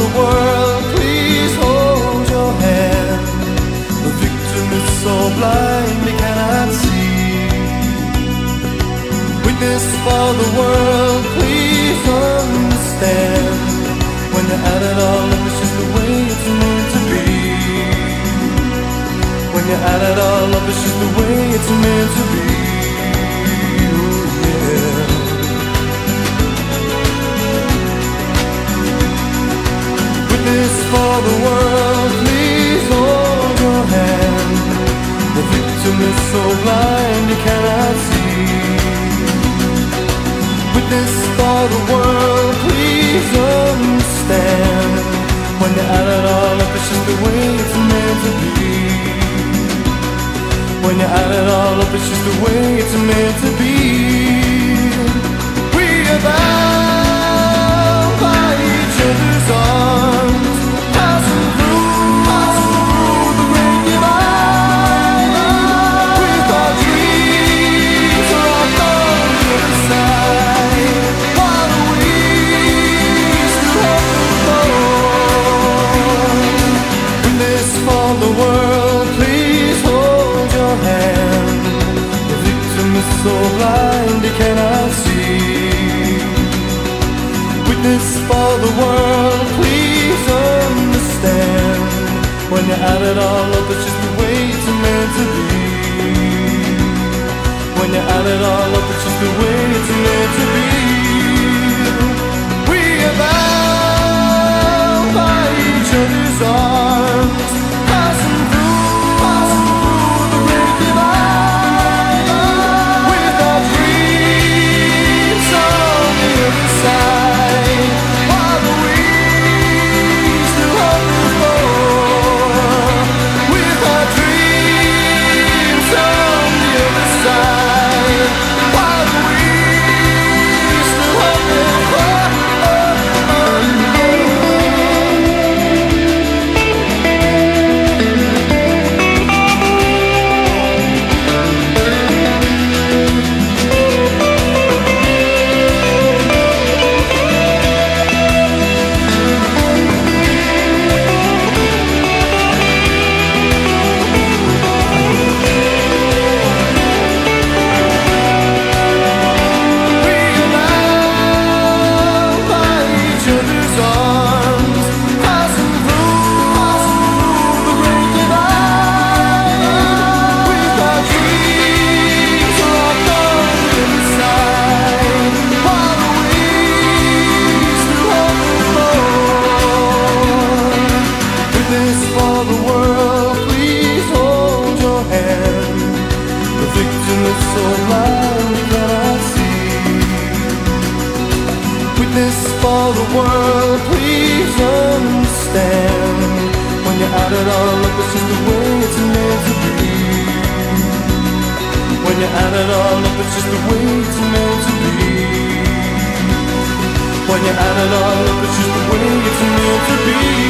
the world, please hold your hand. The victim is so blind he cannot see. Witness for the world, Witness for the world, please understand. When you add it all up, it's just the way it's meant to be. When you add it all up, it's just the way it's meant to be. So blind he cannot see. Witness for the world, please understand. When you're add it all up, it's just the way it's meant to be. When you're add it all up, it's just the way it's meant Witness for the world, please understand. When you add it all up, it's just the way it's meant to be. When you add it all up, it's just the way it's meant to be. When you add it all up, it's just the way it's meant to be.